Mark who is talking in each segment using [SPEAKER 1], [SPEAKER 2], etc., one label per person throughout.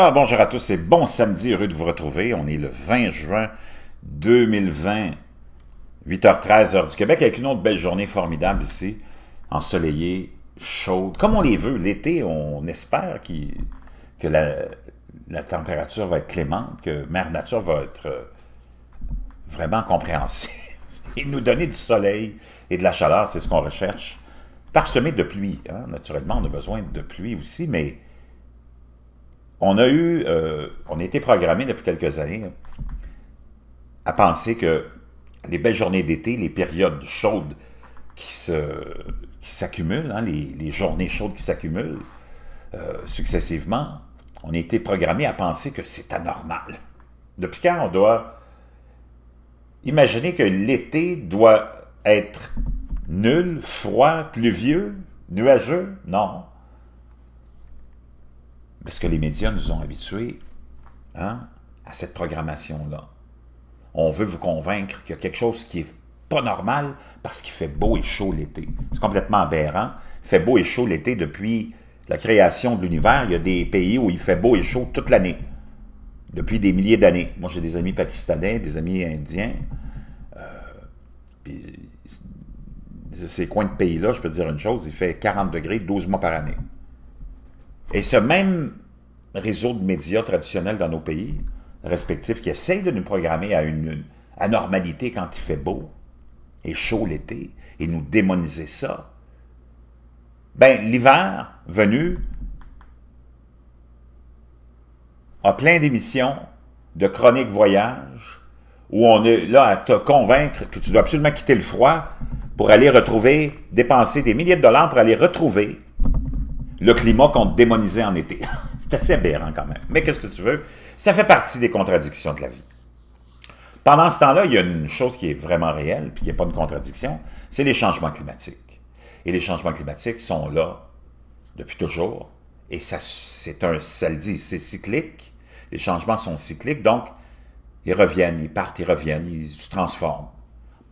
[SPEAKER 1] Alors bonjour à tous et bon samedi, heureux de vous retrouver. On est le 20 juin 2020, 8h13 heure du Québec, avec une autre belle journée formidable ici, ensoleillée, chaude, comme on les veut. L'été, on espère que la, température va être clémente, que Mère Nature va être euh, vraiment compréhensive et nous donner du soleil et de la chaleur, c'est ce qu'on recherche. Parsemé de pluie, hein. naturellement, on a besoin de pluie aussi, mais on a eu, euh, on a été programmé depuis quelques années à penser que les belles journées d'été, les périodes chaudes qui s'accumulent, hein, les, journées chaudes qui s'accumulent euh, successivement, on a été programmé à penser que c'est anormal. Depuis quand on doit imaginer que l'été doit être nul, froid, pluvieux, nuageux? Non. Parce que les médias nous ont habitués hein, à cette programmation-là. On veut vous convaincre qu'il y a quelque chose qui est pas normal parce qu'il fait beau et chaud l'été. C'est complètement aberrant. Il fait beau et chaud l'été depuis la création de l'univers. Il y a des pays où il fait beau et chaud toute l'année. Depuis des milliers d'années. Moi, j'ai des amis pakistanais, des amis indiens. Euh, puis, ces coins de pays-là, je peux te dire une chose, il fait 40 degrés 12 mois par année. Et ce même réseau de médias traditionnels dans nos pays respectifs qui essayent de nous programmer à une anormalité quand il fait beau et chaud l'été et nous démoniser ça, ben l'hiver venu a plein d'émissions, de chroniques voyage, où on est là à te convaincre que tu dois absolument quitter le froid pour aller retrouver, dépenser des milliers de dollars pour aller retrouver le climat qu'on démonisait en été. C'est assez aberrant quand même. Mais qu'est-ce que tu veux? Ça fait partie des contradictions de la vie. Pendant ce temps-là, il y a une chose qui est vraiment réelle, puis qui n'est pas une contradiction, c'est les changements climatiques. Et les changements climatiques sont là depuis toujours. Et ça, c'est un, ça le dit, c'est cyclique. Les changements sont cycliques, donc ils reviennent, ils partent, ils reviennent, ils se transforment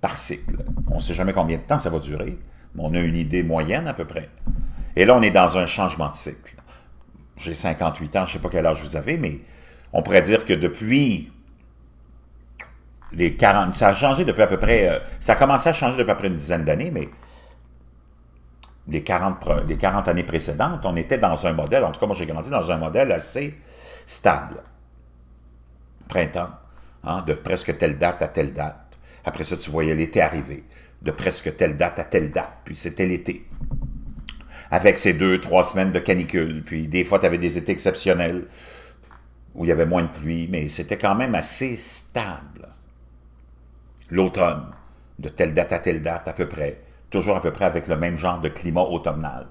[SPEAKER 1] par cycle. On ne sait jamais combien de temps ça va durer, mais on a une idée moyenne à peu près. Et là, on est dans un changement de cycle. J'ai 58 ans, je ne sais pas quel âge vous avez, mais on pourrait dire que depuis les 40, ça a changé depuis à peu près, euh, ça a commencé à changer depuis à peu près une dizaine d'années, mais les 40, les 40 années précédentes, on était dans un modèle, en tout cas moi j'ai grandi dans un modèle assez stable. Printemps, hein, de presque telle date à telle date. Après ça, tu voyais l'été arriver, de presque telle date à telle date, puis c'était l'été avec ces deux, trois semaines de canicule. Puis des fois, tu avais des étés exceptionnels où il y avait moins de pluie, mais c'était quand même assez stable. L'automne, de telle date à telle date à peu près, toujours à peu près avec le même genre de climat automnal.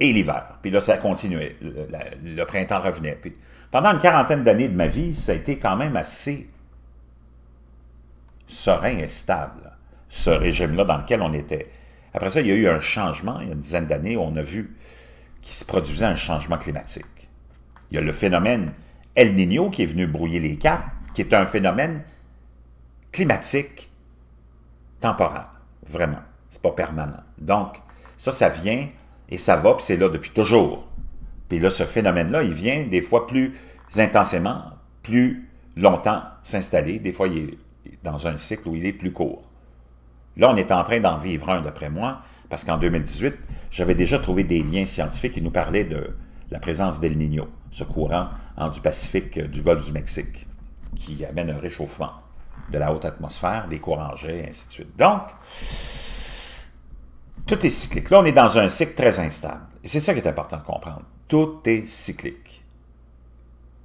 [SPEAKER 1] Et l'hiver. Puis là, ça continuait. Le, printemps revenait. Puis pendant une quarantaine d'années de ma vie, ça a été quand même assez serein et stable, ce régime-là dans lequel on était. Après ça, il y a eu un changement, il y a une dizaine d'années, on a vu qu'il se produisait un changement climatique. Il y a le phénomène El Niño qui est venu brouiller les cartes, qui est un phénomène climatique temporaire, vraiment. C'est pas permanent. Donc, ça, ça vient et ça va, puis c'est là depuis toujours. Puis là, ce phénomène-là, il vient des fois plus intensément, plus longtemps s'installer. Des fois, il est dans un cycle où il est plus court. Là, on est en train d'en vivre un, d'après moi, parce qu'en 2018, j'avais déjà trouvé des liens scientifiques qui nous parlaient de la présence d'El Niño, ce courant en du Pacifique euh, du Golfe du Mexique, qui amène un réchauffement de la haute atmosphère, des courants jets, et ainsi de suite. Donc, tout est cyclique. Là, on est dans un cycle très instable. Et c'est ça qui est important de comprendre. Tout est cyclique.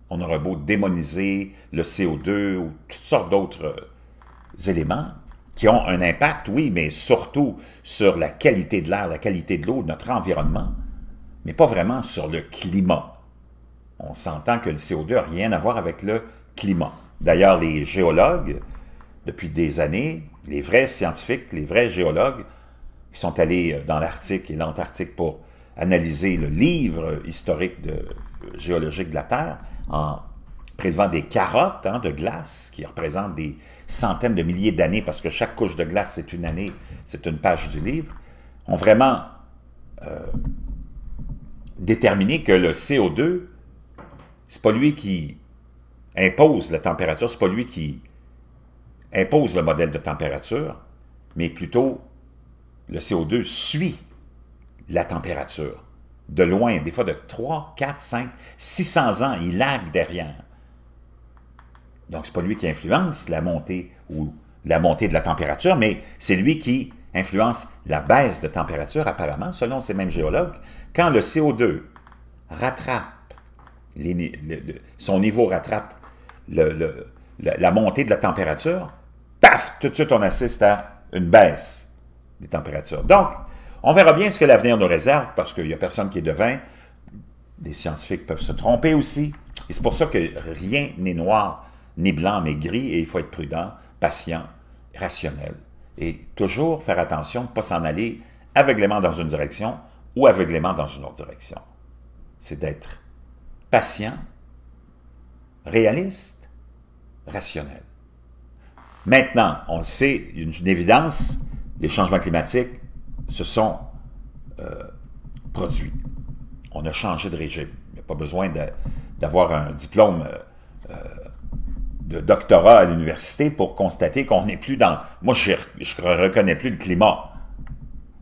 [SPEAKER 1] On aura beau démoniser le CO2 ou toutes sortes d'autres euh, éléments, qui ont un impact, oui, mais surtout sur la qualité de l'air, la qualité de l'eau, notre environnement, mais pas vraiment sur le climat. On s'entend que le CO2 n'a rien à voir avec le climat. D'ailleurs, les géologues, depuis des années, les vrais scientifiques, les vrais géologues, qui sont allés dans l'Arctique et l'Antarctique pour analyser le livre historique de, géologique de la Terre, en prélevant des carottes hein, de glace qui représentent des centaines de milliers d'années, parce que chaque couche de glace, c'est une année, c'est une page du livre, ont vraiment euh, déterminé que le CO2 c'est pas lui qui impose la température, c'est pas lui qui impose le modèle de température, mais plutôt le CO2 suit la température. De loin, des fois de 3, 4, 5, 600 ans, il lag derrière. Donc, c'est pas lui qui influence la montée ou la montée de la température, mais c'est lui qui influence la baisse de température, apparemment, selon ces mêmes géologues. Quand le CO2 rattrape, son niveau rattrape la montée de la température, paf, tout de suite on assiste à une baisse des températures. Donc, on verra bien ce que l'avenir nous réserve, parce qu'il n'y a personne qui est devin. Les scientifiques peuvent se tromper aussi. Et c'est pour ça que rien n'est noir ni blanc, mais gris, et il faut être prudent, patient, rationnel. Et toujours faire attention de ne pas s'en aller aveuglément dans une direction ou aveuglément dans une autre direction. C'est d'être patient, réaliste, rationnel. Maintenant, on le sait, une, évidence, les changements climatiques se sont euh, produits. On a changé de régime. Il n'y a pas besoin d'avoir un diplôme euh, de doctorat à l'université pour constater qu'on n'est plus dans... Moi, je ne reconnais plus le climat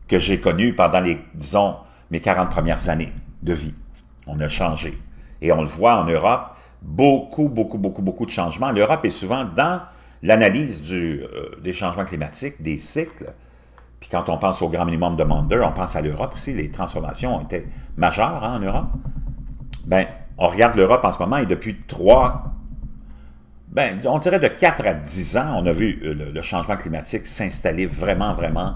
[SPEAKER 1] que j'ai connu pendant les, disons, mes 40 premières années de vie. On a changé. Et on le voit en Europe, beaucoup, beaucoup, beaucoup, beaucoup de changements. L'Europe est souvent dans l'analyse euh, des changements climatiques, des cycles. Puis quand on pense au grand minimum de Mander, on pense à l'Europe aussi. Les transformations ont été majeures hein, en Europe. Ben, on regarde l'Europe en ce moment et depuis trois, ben, on dirait de 4 à 10 ans, on a vu euh, le, changement climatique s'installer vraiment, vraiment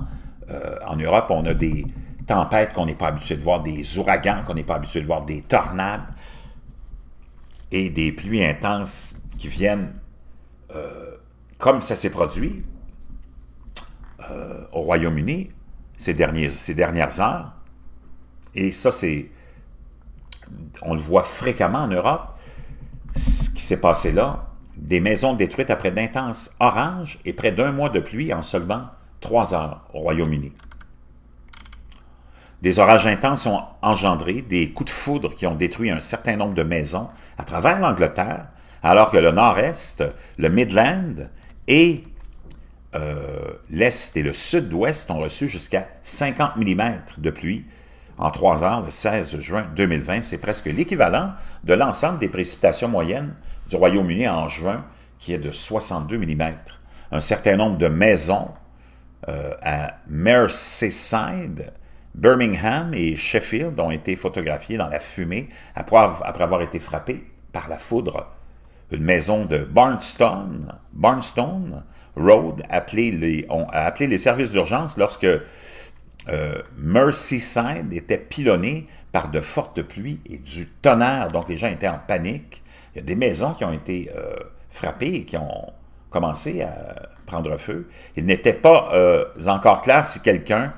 [SPEAKER 1] euh, en Europe. On a des tempêtes qu'on n'est pas habitué de voir, des ouragans qu'on n'est pas habitué de voir, des tornades et des pluies intenses qui viennent comme ça s'est produit euh, au Royaume-Uni ces, ces dernières heures, et ça c'est, on le voit fréquemment en Europe, ce qui s'est passé là, des maisons détruites après d'intenses orages et près d'un mois de pluie en seulement trois heures au Royaume-Uni. Des orages intenses ont engendré des coups de foudre qui ont détruit un certain nombre de maisons à travers l'Angleterre, alors que le nord-est, le Midland et euh, l'Est et le Sud-Ouest ont reçu jusqu'à 50 mm de pluie en trois heures le 16 juin 2020. C'est presque l'équivalent de l'ensemble des précipitations moyennes du Royaume-Uni en juin, qui est de 62 mm. Un certain nombre de maisons euh, à Merseyside, Birmingham et Sheffield ont été photographiées dans la fumée après avoir été frappées par la foudre une maison de Barnstone, Barnstone Road a appelé les services d'urgence lorsque euh, Merseyside était pilonné par de fortes pluies et du tonnerre. Donc les gens étaient en panique. Il y a des maisons qui ont été euh, frappées et qui ont commencé à prendre feu. Il n'était pas euh, encore clair si quelqu'un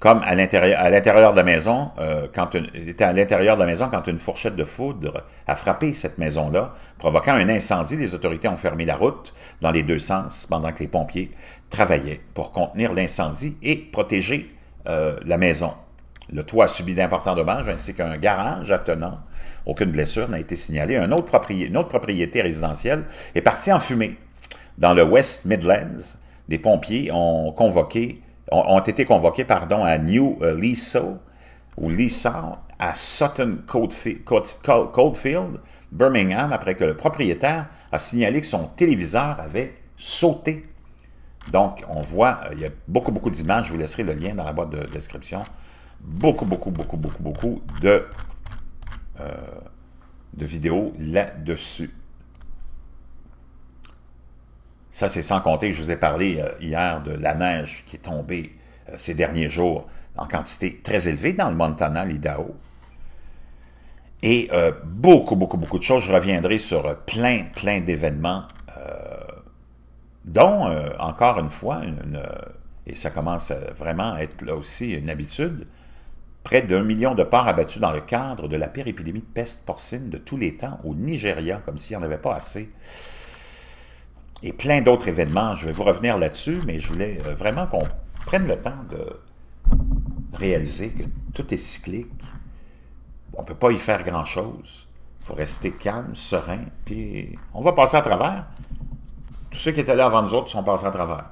[SPEAKER 1] comme à l'intérieur, de la maison, euh, était à l'intérieur de la maison quand une fourchette de foudre a frappé cette maison-là, provoquant un incendie. Les autorités ont fermé la route dans les deux sens pendant que les pompiers travaillaient pour contenir l'incendie et protéger la maison. Le toit a subi d'importants dommages ainsi qu'un garage attenant. Aucune blessure n'a été signalée. Une autre propriété résidentielle est partie en fumée. Dans le West Midlands, des pompiers ont été convoqués pardon, à New Liso, ou à Sutton Coldfield, Birmingham, après que le propriétaire a signalé que son téléviseur avait sauté. Donc, on voit, euh, il y a beaucoup, beaucoup d'images, je vous laisserai le lien dans la boîte de description. Beaucoup, beaucoup, beaucoup, beaucoup, beaucoup de, euh, de vidéos là-dessus. Ça, c'est sans compter, je vous ai parlé euh, hier de la neige qui est tombée euh, ces derniers jours en quantité très élevée dans le Montana, l'Idaho. Et beaucoup, beaucoup, beaucoup de choses. Je reviendrai sur plein, plein d'événements, dont, encore une fois, et ça commence vraiment à être là aussi une habitude, près d'un million de porcs abattus dans le cadre de la pire épidémie de peste porcine de tous les temps au Nigeria, comme s'il n'y en avait pas assez et plein d'autres événements. Je vais vous revenir là-dessus, mais je voulais euh, vraiment qu'on prenne le temps de réaliser que tout est cyclique. On ne peut pas y faire grand-chose. Il faut rester calme, serein, puis on va passer à travers. Tous ceux qui étaient là avant nous autres sont passés à travers.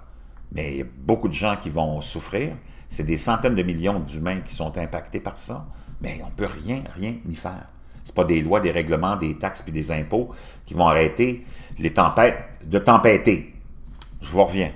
[SPEAKER 1] Mais il y a beaucoup de gens qui vont souffrir. C'est des centaines de millions d'humains qui sont impactés par ça. Mais on ne peut rien, rien y faire. Ce pas des lois, des règlements, des taxes puis des impôts qui vont arrêter les tempêtes de tempêter. Je vous reviens.